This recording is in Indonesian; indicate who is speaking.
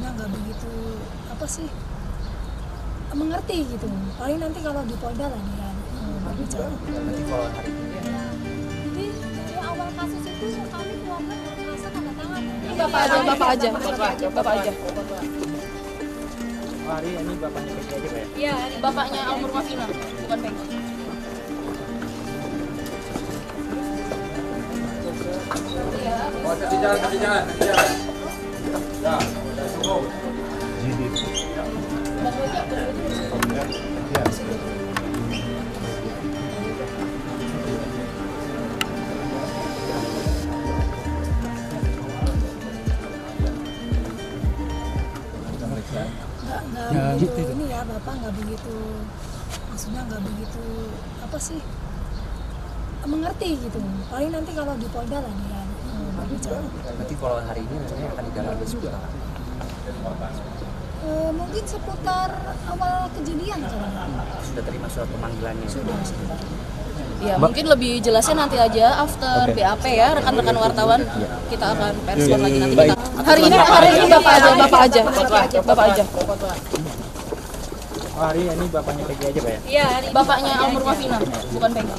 Speaker 1: maksudnya nggak begitu apa sih mengerti gitu paling nanti kalau di Polda lah dia hmm, berbicara
Speaker 2: Nanti kalau hari ini ya.
Speaker 3: Jadi dari awal kasus itu kami keluarga merasa tanda tangan.
Speaker 4: Bapak aja, bapak aja, bapak aja.
Speaker 2: Oh, hari ini bapaknya Peggy aja Pak ya?
Speaker 4: Iya, bapaknya almarhumah Vina, bukan Peggy.
Speaker 5: Oh, kasih jalan, kasih jalan, kasih jalan. Ya, udah cukup.
Speaker 1: nggak nggak begitu. Ini ya bapak nggak begitu. Maksudnya nggak begitu apa sih? Mengerti gitu. Paling nanti kalau di Polda lah dia. Berbicara
Speaker 2: Nanti kalau hari ini rencananya akan di dalam seputar
Speaker 1: Eh, mungkin seputar awal kejadian
Speaker 2: Sudah terima surat pemanggilannya.
Speaker 1: sudah
Speaker 4: Ya, mungkin lebih jelasnya nanti aja after BAP ya, rekan-rekan wartawan. Kita akan perspon lagi nanti kita. Hari ini hari ini bapak aja, bapak aja, bapak aja.
Speaker 2: Oh, hari ini bapaknya Peggy aja Pak ya?
Speaker 4: Iya, bapaknya almarhumah Vina, bukan Peggy.